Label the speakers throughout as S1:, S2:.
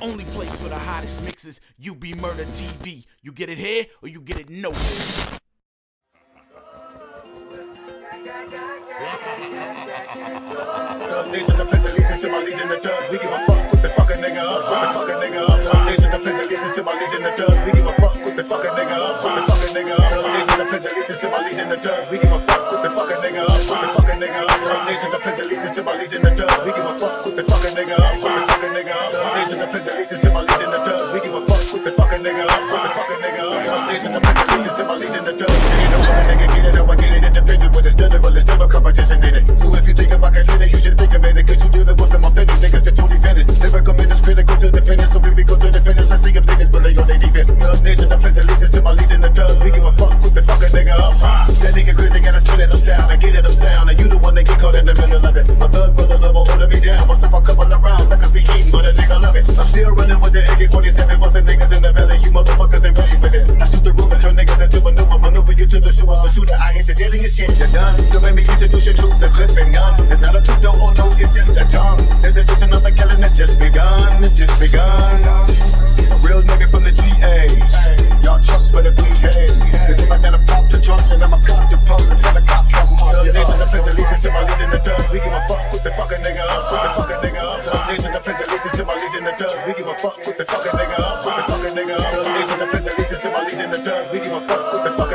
S1: only place for the hottest mixes. UBMurda TV. You get it here or you get it nowhere.
S2: My legion of thugs. We give a fuck with the fucking nigga up, with the fucking nigga up. Nation, the allegiance to my legion of thugs. We give a fuck with the fucking nigga up, with the fucking nigga up. Nation, the allegiance to my legion of thugs. We give a fuck with the fucking nigga up, the nigga up. Legion of competition in it. So if you think about contending, you should think a minute, cause you dealing with some authentic niggas just totally finished. Lyrical minutes critical to the finish, so here we go to the finish. Let's see if niggas really on their defense. Thug Nation, the pledge allegiance to my legion of thugs. We give a fuck with the fucking nigga up. That nigga crazy, gotta spit it up down, and get it up sound, and you the one that get caught in the middle of it. My thug brother level holding me down, myself a couple of rounds, I could be eating, but a nigga love it. I'm still running with the AK-47, busting niggas in the valley? You motherfuckers ain't ready for this. I shoot the room and turn niggas into maneuver, maneuver you to the of the shooter. I your deadliest shit, you're done. You made me introduce you to the clip and gun. It's not a pistol, oh no, it's just a tongue. There's a fish another killing, it's just begun, it's just begun. A real nigga from the GAs. Y'all chumps better bleed hay. Cause if I gotta pop the trunk, then I'ma cop the pump until the cops come on. Thug Nation, the allegiance to my legion of thugs. We give a fuck with the fucking nigga up, with the fucking nigga up. Thug Nation, the allegiance to my legion of thugs. We give a fuck with the fucking nigga up, with the fucking nigga up. Thug Nation, the allegiance to my legion of thugs. We give a fuck with the fucking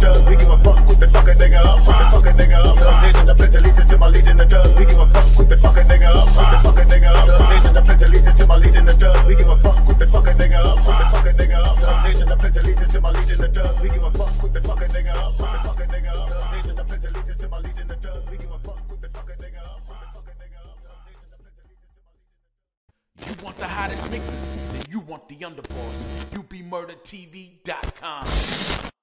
S2: the. We give a fuck with the fucking nigga up, with the fucking nigga up. Nation, the allegiance to my legion of thugs. We give a fuck with the fucking nigga up, with the fucking nigga up. Nation, the allegiance to my legion of thugs. We give a fuck with the fucking nigga up, with the fucking nigga up. Nation, the allegiance to my legion of thugs. We give a fuck with the fucking nigga up, with the fucking nigga up. Nation, the allegiance to my legion of thugs. We give a fuck with the fucking nigga up, with the fucking nigga up. The.
S1: You want the hottest mixes? Then you want the underboss. UBMurdaTV.com.